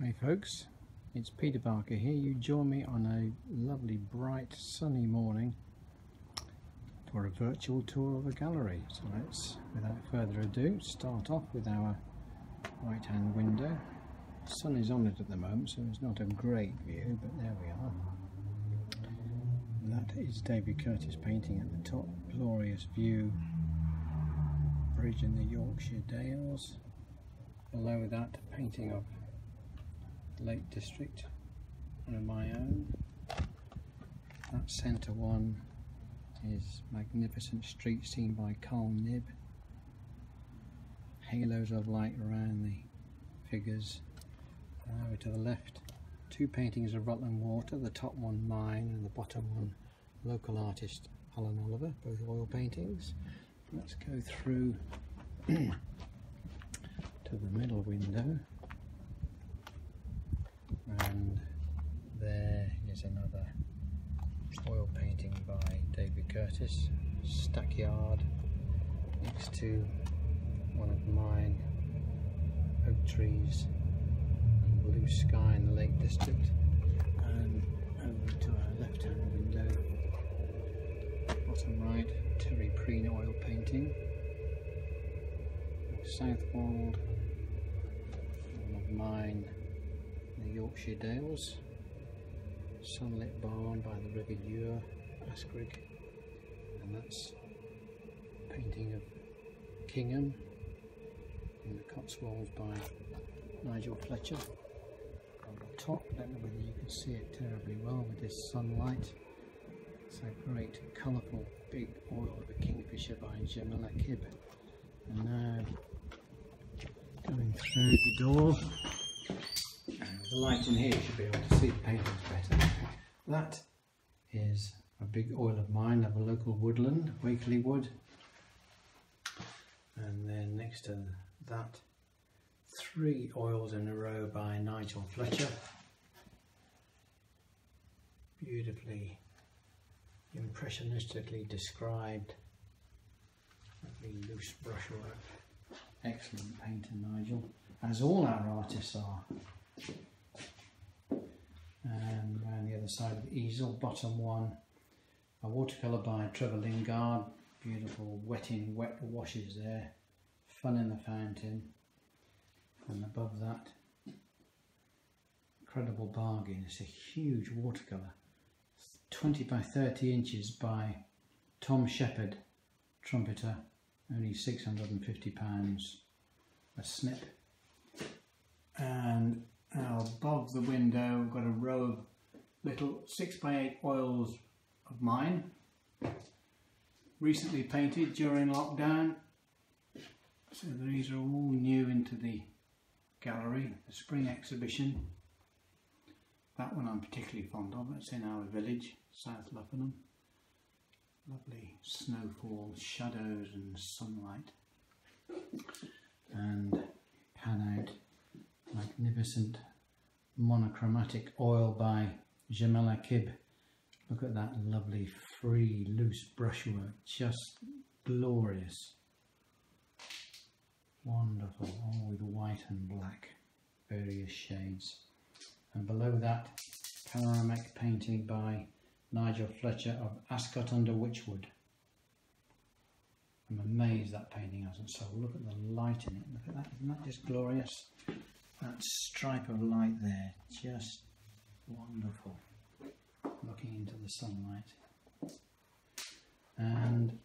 Hey folks, it's Peter Barker here. You join me on a lovely bright sunny morning for a virtual tour of a gallery. So let's, without further ado, start off with our right hand window. The sun is on it at the moment so it's not a great view but there we are. That is David Curtis painting at the top, glorious view, bridge in the Yorkshire Dales. Below that, painting of Lake District, one of my own. That centre one is Magnificent Street scene by Carl Knibb. Halos of light around the figures. Uh, over to the left, two paintings of Rutland Water, the top one mine and the bottom one local artist Alan Oliver, both oil paintings. Let's go through to the middle window and there another oil painting by David Curtis Stackyard next to one of mine oak trees and blue sky in the Lake District. And over to our left hand window bottom right Terry Preen oil painting. Southwold one of mine the Yorkshire Dales, Sunlit Barn by the River Ure, Askrigg, and that's a painting of Kingham in the Cotswolds by Nigel Fletcher. On the top, I don't know whether you can see it terribly well with this sunlight. It's a great colourful big oil of a kingfisher by Jamel Akib. And now going through the door the light in here you should be able to see the paintings better. That is a big oil of mine of a local woodland, Wakerley Wood. And then next to that, three oils in a row by Nigel Fletcher. Beautifully, impressionistically described. Lovely loose brushwork. Excellent painter, Nigel, as all our artists are and the other side of the easel, bottom one, a watercolour by Trevor Lingard, beautiful wetting wet washes there, fun in the fountain, and above that, incredible bargain, it's a huge watercolour, 20 by 30 inches by Tom Shepherd, trumpeter, only 650 pounds a snip, and now above the window I've got a row of little 6x8 oils of mine recently painted during lockdown. So these are all new into the gallery, the spring exhibition. That one I'm particularly fond of, it's in our village, South Luffenham lovely snowfall, shadows and sunlight. And pan out magnificent monochromatic oil by Jamel Akib. Look at that lovely free loose brushwork, just glorious. Wonderful, all with white and black, various shades. And below that, panoramic painting by Nigel Fletcher of Ascot under Wychwood. I'm amazed that painting hasn't sold. Look at the light in it. Look at that. Isn't that just glorious? That stripe of light there, just wonderful. Looking into the sunlight. And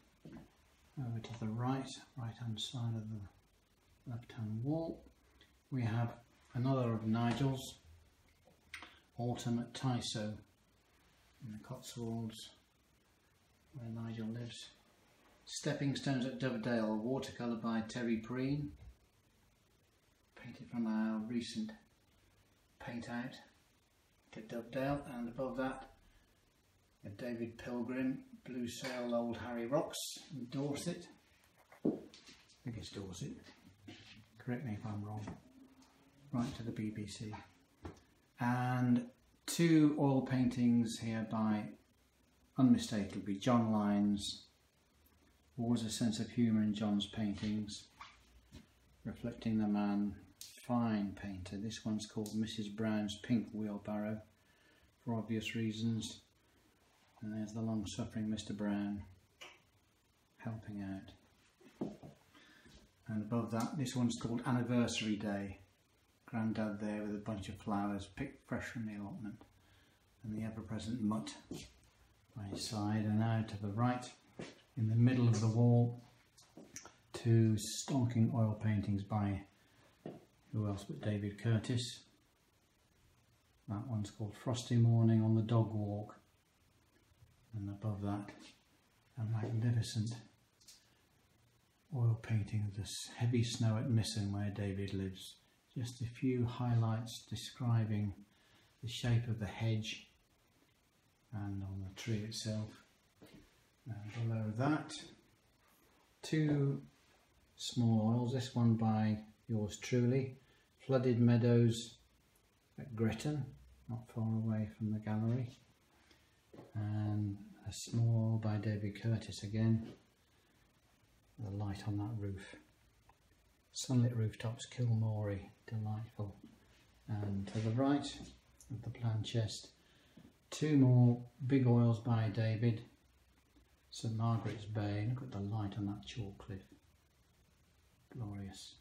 over to the right, right hand side of the left hand wall, we have another of Nigel's, Autumn at Tysoe in the Cotswolds, where Nigel lives. Stepping Stones at Dovedale, watercolour by Terry Preen painted from our recent paint out. To Dovedale and above that a David Pilgrim Blue Sail Old Harry Rocks in Dorset. I think it's Dorset. Correct me if I'm wrong. Right to the BBC and two oil paintings here by unmistakably John Lynes always a sense of humour in John's paintings reflecting the man fine painter. This one's called Mrs. Brown's Pink Wheelbarrow for obvious reasons. And there's the long suffering Mr. Brown helping out. And above that, this one's called Anniversary Day. Grandad there with a bunch of flowers picked fresh from the allotment. And the ever present mutt by his side. And now to the right, in the middle of the wall, two stonking oil paintings by who else but David Curtis. That one's called Frosty Morning on the Dog Walk. And above that, a magnificent oil painting of this heavy snow at Misson where David lives. Just a few highlights describing the shape of the hedge and on the tree itself. And below that, two small oils, this one by yours truly, Flooded Meadows at Gretton, not far away from the gallery. And a small by David Curtis again. The light on that roof. Sunlit rooftops, Kilmorey, delightful. And to the right of the plan chest, two more big oils by David. St Margaret's Bay, look at the light on that chalk cliff. Glorious.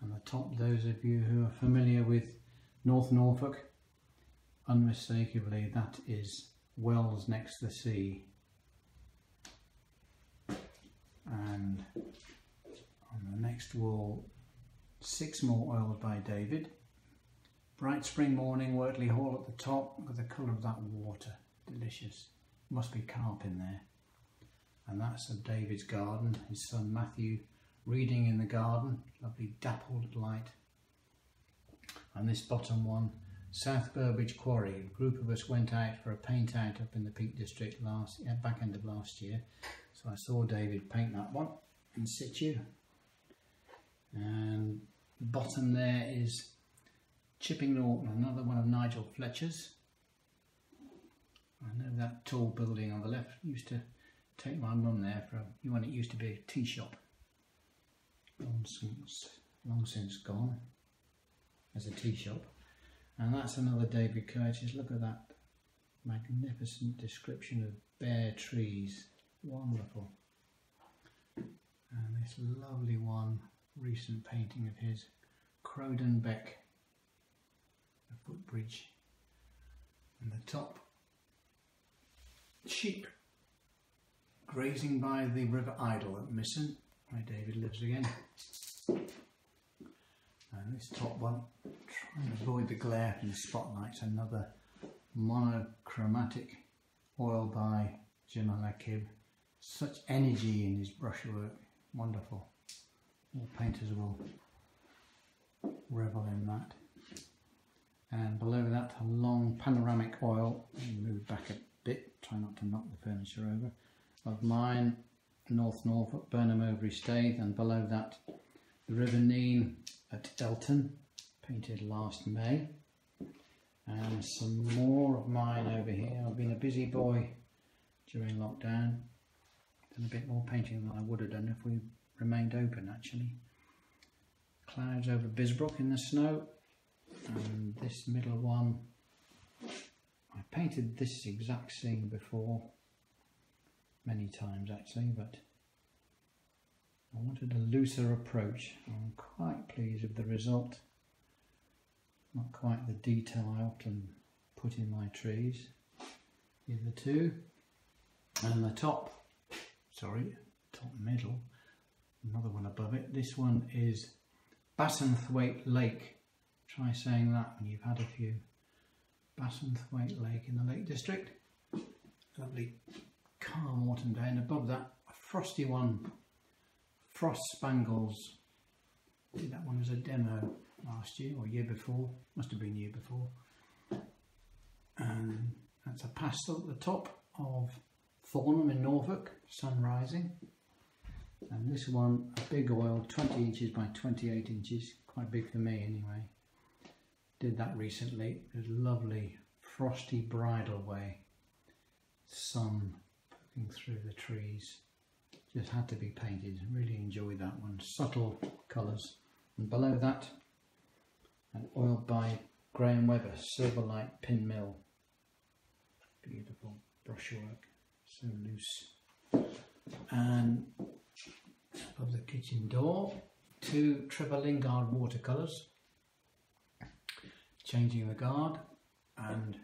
And the top, those of you who are familiar with North Norfolk, unmistakably that is Wells next to the sea. And on the next wall, six more oils by David. Bright spring morning, Wortley Hall at the top. Look at the colour of that water. Delicious. Must be carp in there. And that's of David's garden. His son Matthew reading in the garden. Lovely dappled light. And this bottom one, South Burbage Quarry. A group of us went out for a paint out up in the Peak District last yeah, back end of last year. So I saw David paint that one in situ. And bottom there is Chipping Norton, another one of Nigel Fletcher's. I know that tall building on the left used to take my mum there for when it used to be a tea shop. Long since, long since gone as a tea shop. And that's another David Curtis. Look at that magnificent description of bare trees. Wonderful. And this lovely one, recent painting of his, Crowden Beck, a footbridge. And the top, sheep grazing by the River Idle at Misson, where David lives again. And this top one, trying to avoid the glare from the spotlights, another monochromatic oil by Jamel Akib. Such energy in his brushwork, wonderful. All painters will revel in that. And below that, a long panoramic oil. Move back a bit, try not to knock the furniture over. Of mine, North Norfolk, Burnham Overy Staithe, and below that, the River Nene at Elton, painted last May. And some more of mine over here. I've been a busy boy during lockdown. Done a bit more painting than I would have done if we remained open actually. Clouds over Bisbrooke in the snow. And this middle one, I painted this exact scene before many times actually, but I wanted a looser approach. I'm quite pleased with the result. Not quite the detail I often put in my trees. Here the two. And the top, sorry, top middle, another one above it. This one is Bassenthwaite Lake. Try saying that when you've had a few. Bassenthwaite Lake in the Lake District. Lovely calm autumn day and above that a frosty one Frost Spangles. Did that one as a demo last year or year before. Must have been year before. And that's a pastel at the top of Thornham in Norfolk, sun rising. And this one, a big oil, 20 inches by 28 inches, quite big for me anyway. Did that recently. Lovely, frosty bridal way. Sun through the trees just had to be painted. Really enjoyed that one. Subtle colours. And below that, an oil by Graham Webber, Silverlight Pin Mill. Beautiful brushwork, so loose. And of the kitchen door, two Trevor Lingard watercolours, changing the guard, and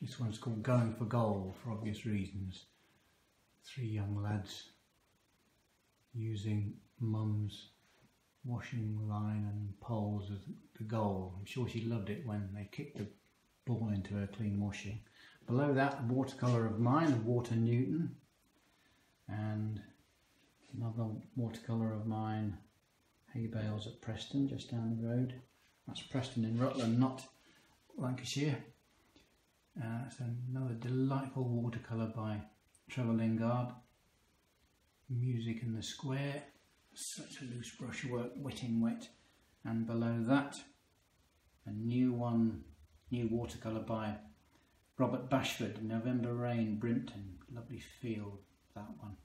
this one's called Going for Gold for obvious reasons. Three young lads using mum's washing line and poles as the goal. I'm sure she loved it when they kicked the ball into her clean washing. Below that, a watercolour of mine, Water Newton, and another watercolour of mine, Hay Bales at Preston, just down the road. That's Preston in Rutland, not Lancashire. Uh, it's another delightful watercolour by Trevor Lingard. Music in the Square, such a loose brushwork, wet in wet. And below that, a new one, new watercolour by Robert Bashford, November Rain, Brimpton. Lovely feel, that one.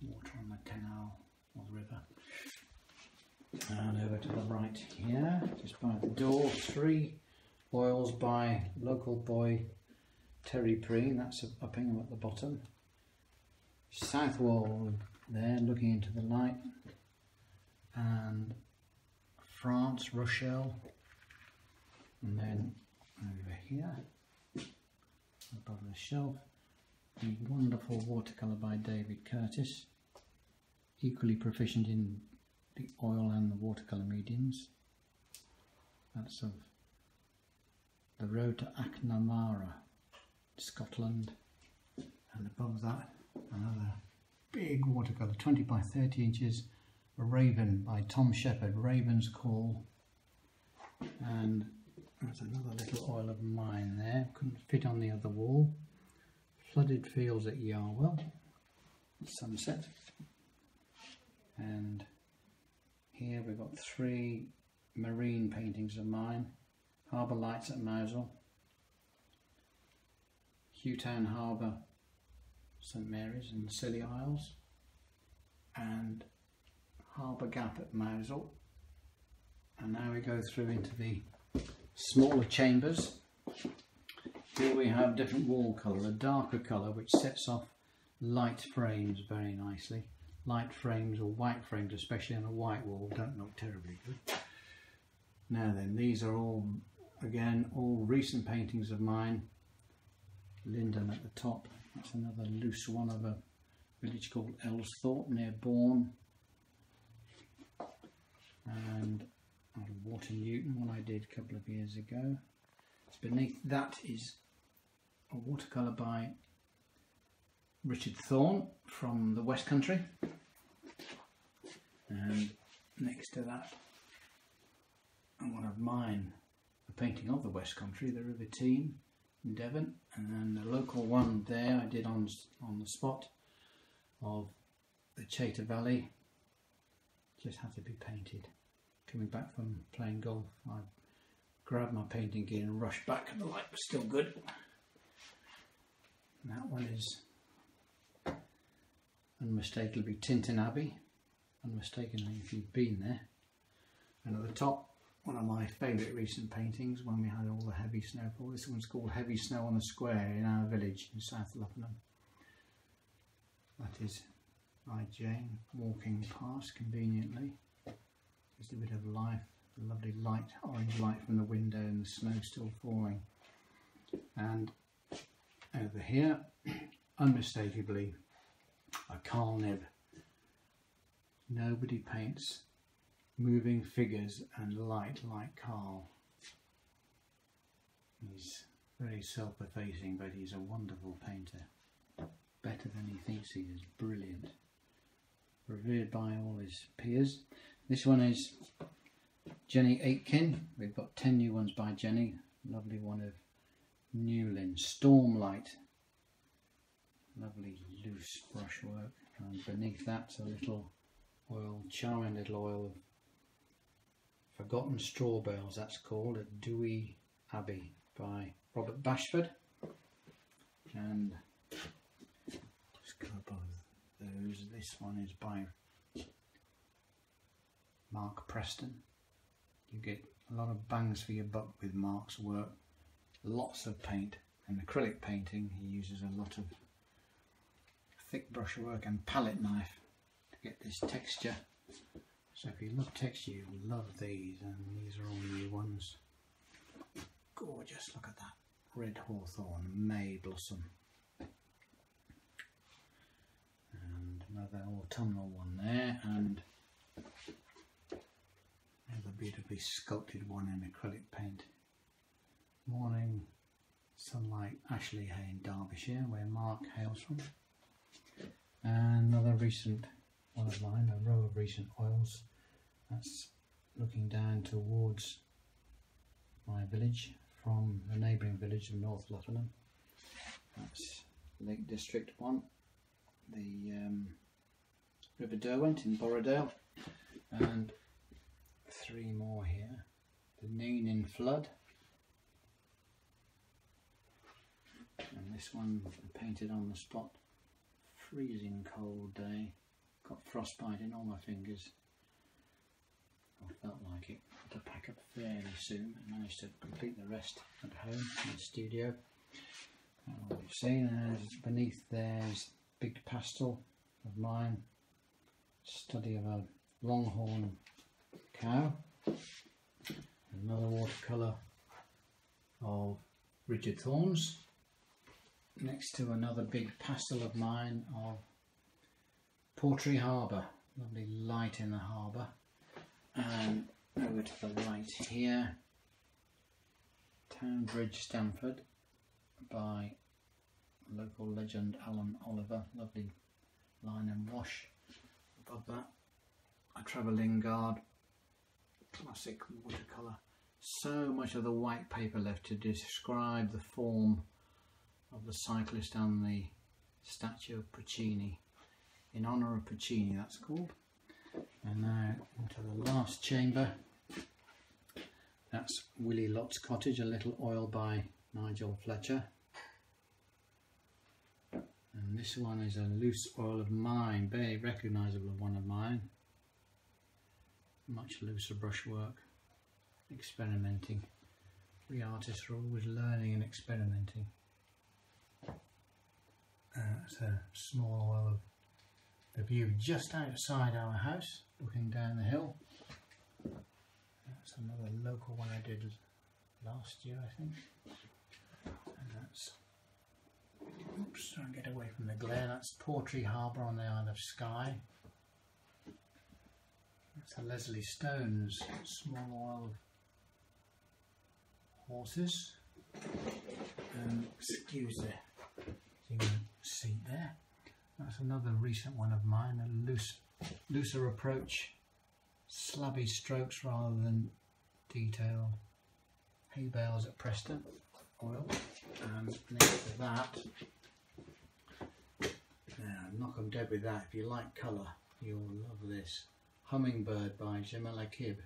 Water on the canal or the river. And over to the right here, just by the door, three oils by local boy Terry Preen, that's Uppingham at the bottom. South wall there, looking into the light. And France, Rochelle. And then over here, above the shelf, the wonderful watercolour by David Curtis, equally proficient in the oil and the watercolour mediums. That's of the road to Achnamara, Scotland, and above that another big watercolour, 20 by 30 inches, a Raven by Tom Shepherd, Raven's Call, and there's another little oil of mine there, couldn't fit on the other wall. Flooded Fields at Yarwell, sunset, and here we've got three marine paintings of mine, Harbour Lights at Mousehole, Hugh Town Harbour, St Mary's in the Scilly Isles, and Harbour Gap at Mousehole. And now we go through into the smaller chambers. Here we have different wall colour, a darker colour which sets off light frames very nicely. Light frames or white frames, especially on a white wall, don't look terribly good. Now then, these are all Again, all recent paintings of mine. Linden at the top. That's another loose one of a village called Elsthorpe near Bourne. And Water Newton, one I did a couple of years ago. Beneath that is a watercolour by Richard Thorne from the West Country. And next to that, one of mine painting of the West Country, the River Teign in Devon, and then the local one there I did on on the spot of the Chater Valley. Just had to be painted. Coming back from playing golf, I grabbed my painting gear and rushed back, and the light was still good. And that one is unmistakably Tintern Abbey, unmistakably if you've been there. And at the top, one of my favourite recent paintings when we had all the heavy snowfall. This one's called Heavy Snow on the Square in our village in South Luffenham. That is by Jane walking past conveniently. Just a bit of life, lovely light, orange light from the window and the snow still falling. And over here, unmistakably, a Carl Knibb. Nobody paints moving figures and light like Carl. He's very self-effacing, but he's a wonderful painter. Better than he thinks he is. Brilliant. Revered by all his peers. This one is Jenny Aitken. We've got 10 new ones by Jenny. Lovely one of Newlyn. Stormlight. Lovely loose brushwork. And beneath that's a little oil, charming little oil of Forgotten Straw Bales, that's called, at Dewey Abbey by Robert Bashford. And just go above those. This one is by Mark Preston. You get a lot of bangs for your buck with Mark's work. Lots of paint. And acrylic painting, he uses a lot of thick brushwork and palette knife to get this texture. So if you love texture, you'll love these. And these are all new ones. Gorgeous, look at that. Red hawthorn, May blossom. And another autumnal one there. And Another beautifully sculpted one in acrylic paint. Morning sunlight, Ashley Hay in Derbyshire, where Mark hails from. And another recent one of mine, a row of recent oils. That's looking down towards my village from the neighbouring village of North Luffenham. That's Lake District one. The um, River Derwent in Borrowdale. And three more here. The Neenan Flood. And this one painted on the spot. Freezing cold day. Frostbite in all my fingers. I felt like it. To pack up fairly soon. I managed to complete the rest at home in the studio. And what you've seen is beneath there's big pastel of mine. Study of a longhorn cow. Another watercolour of Richard Thorns. Next to another big pastel of mine of Portree Harbour. Lovely light in the harbour. And over to the right here, Town Bridge Stamford by local legend Alan Oliver. Lovely line and wash. Above that, a Trevor Lingard classic watercolour. So much of the white paper left to describe the form of the cyclist and the statue of Puccini. In honour of Puccini, that's called. And now into the last chamber. That's Willy Lott's Cottage, a little oil by Nigel Fletcher. And this one is a loose oil of mine, very recognisable one of mine much looser brushwork, experimenting. We artists are always learning and experimenting. Uh, it's a small oil of the view just outside our house, looking down the hill. That's another local one I did last year, I think. And that's, oops, try and get away from the glare. That's Portree Harbour on the Isle of Skye. That's a Leslie Stone's small oil horses. And excuse the seat there. That's another recent one of mine, a loose, looser approach, slabby strokes rather than detail. Hay bales at Preston oil. And next to that, now knock 'em dead with that. If you like colour, you'll love this. Hummingbird by Jamel Akib,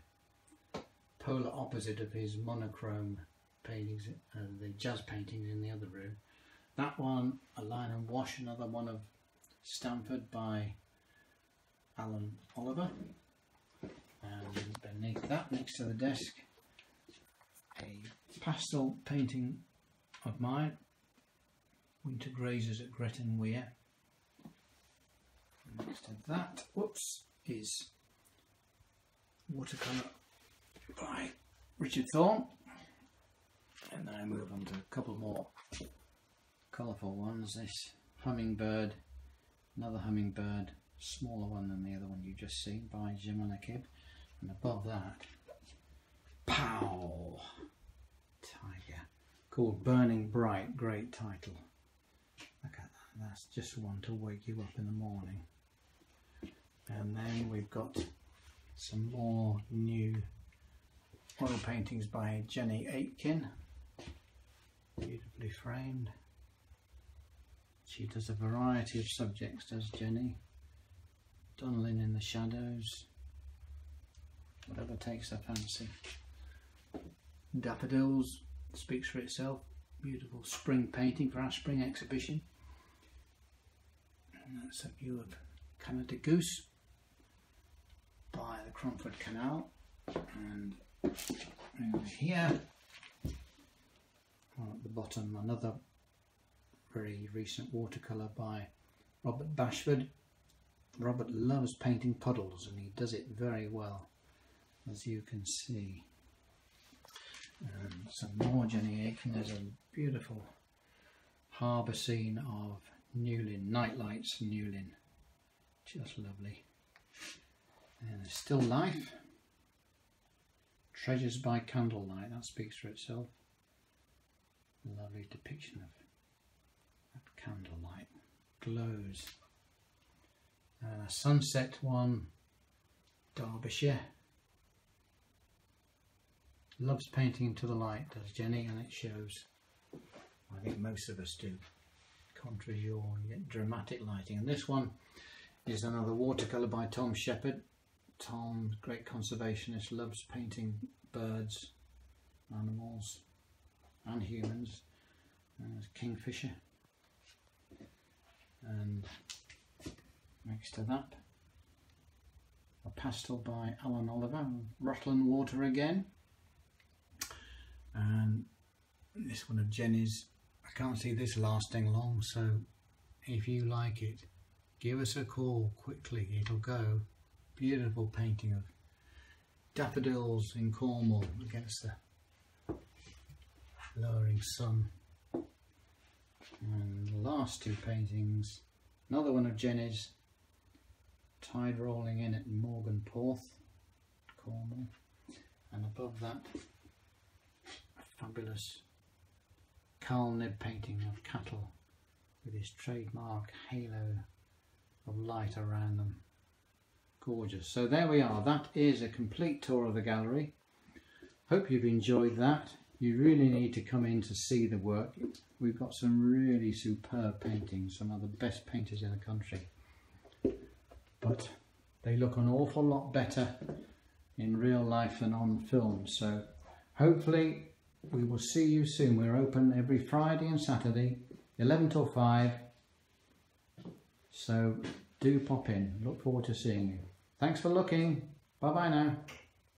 polar opposite of his monochrome paintings, uh, the jazz paintings in the other room. That one, a line and wash, another one of Stamford by Alan Oliver. And beneath that, next to the desk, a pastel painting of mine, Winter Grazers at Gretton Weir. Next to that, whoops, is watercolour by Richard Thorn. And then I move on to a couple more colourful ones. This hummingbird, another hummingbird, smaller one than the other one you just seen by Jamel Akib. And above that, Pow! Tiger. Called Burning Bright, great title. Look at that, that's just one to wake you up in the morning. And then we've got some more new oil paintings by Jenny Aitken, beautifully framed. She does a variety of subjects, does Jenny. Dunlin in the shadows, whatever takes her fancy. Daffodils speaks for itself, beautiful spring painting for our spring exhibition. And that's a view of Canada Goose by the Cromford Canal and over here. At the bottom, another very recent watercolour by Robert Bashford. Robert loves painting puddles and he does it very well, as you can see. And some more Jenny Aitken. There's a beautiful harbour scene of Newlyn, night lights Newlyn. Just lovely. And there's still life. Treasures by candlelight, that speaks for itself. Lovely depiction of candlelight. Glows. Uh, sunset one, Derbyshire. Loves painting to the light, does Jenny, and it shows. I think most of us do. Contrary your dramatic lighting. And this one is another watercolour by Tom Shepherd. Tom, great conservationist, loves painting birds, animals and humans. There's Kingfisher. And next to that, a pastel by Alan Oliver, Rutland Water again. And this one of Jenny's, I can't see this lasting long, so if you like it, give us a call quickly, it'll go. Beautiful painting of daffodils in Cornwall against the lowering sun. And the last two paintings, another one of Jenny's, Tide Rolling In at Mawgan Porth, Cornwall, and above that, a fabulous Carl Knibb painting of cattle with his trademark halo of light around them. Gorgeous. So there we are. That is a complete tour of the gallery. Hope you've enjoyed that. You really need to come in to see the work. We've got some really superb paintings, some of the best painters in the country. But they look an awful lot better in real life than on film. So hopefully we will see you soon. We're open every Friday and Saturday, 11 till 5. So do pop in. Look forward to seeing you. Thanks for looking. Bye bye now.